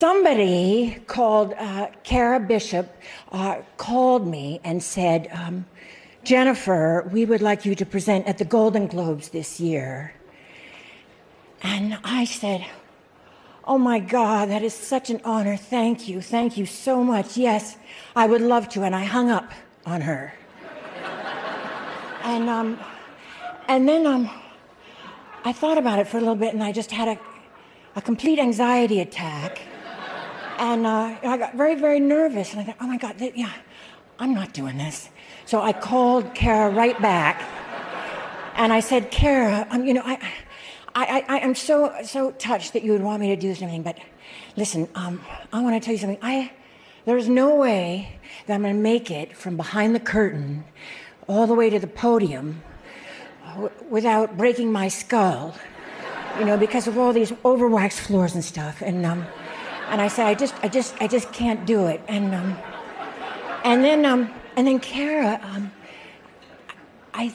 Somebody called uh, Kara Bishop uh, called me and said, um, Jennifer, we would like you to present at the Golden Globes this year. And I said, Oh my God, that is such an honor. Thank you. Thank you so much. Yes, I would love to. And I hung up on her. and, um, and then um, I thought about it for a little bit and I just had a, a complete anxiety attack. And uh, I got very, very nervous. And I thought, oh my God, yeah, I'm not doing this. So I called Kara right back. And I said, Kara, um, you know, I, I, I, am so, so touched that you would want me to do everything. But listen, um, I want to tell you something. I, there's no way that I'm going to make it from behind the curtain all the way to the podium w- without breaking my skull, you know, because of all these overwaxed floors and stuff. And, um, and I said, I just, I just, I just can't do it. And, um, and then, um, and then Kara, um, I,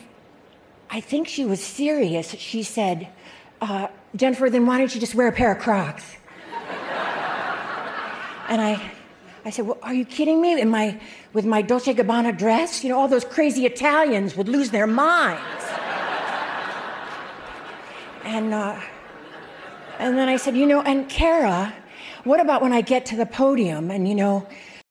I think she was serious. She said, uh, Jennifer, then why don't you just wear a pair of Crocs? and I, I said, well, are you kidding me? In my, with my Dolce Gabbana dress? You know, all those crazy Italians would lose their minds. and, uh, and then I said, you know, and Kara, what about when I get to the podium and, you know,